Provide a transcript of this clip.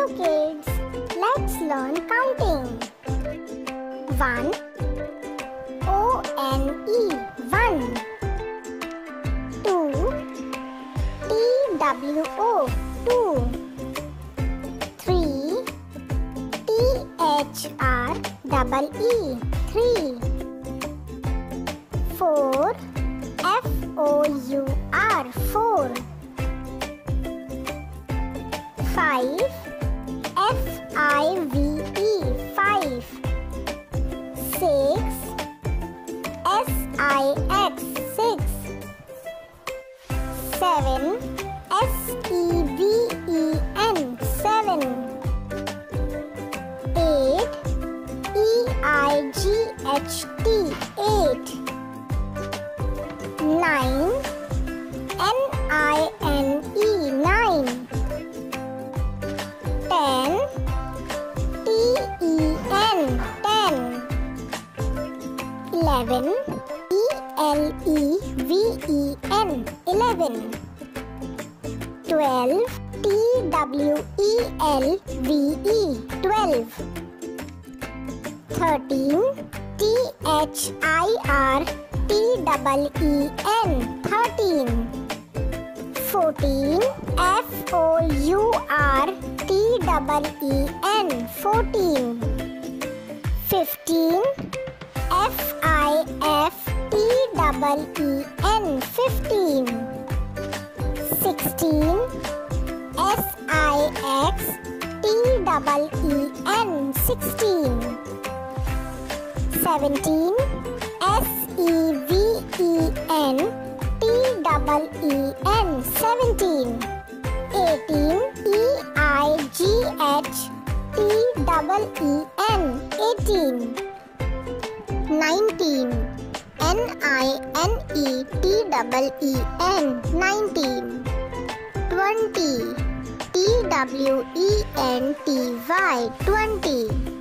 Hello kids, let's learn counting. 1 O N E. 1 2 T W O. 2 3 T H R double E. 3 I V E five six S I X six. Seven S E V E N seven eight E I G H T eight. Nine eleven. E L E V E N eleven. twelve. T W E L V E twelve. thirteen. T H I R T double E N thirteen. fourteen. F O U R T double E N fourteen. fifteen F I F T double E N fifteen. sixteen S I X T double E N sixteen. seventeen S E V E N T double E N seventeen. eighteen E I G H T double E N eighteen nineteen. N I N E T double E N nineteen. Twenty. T W E N T Y twenty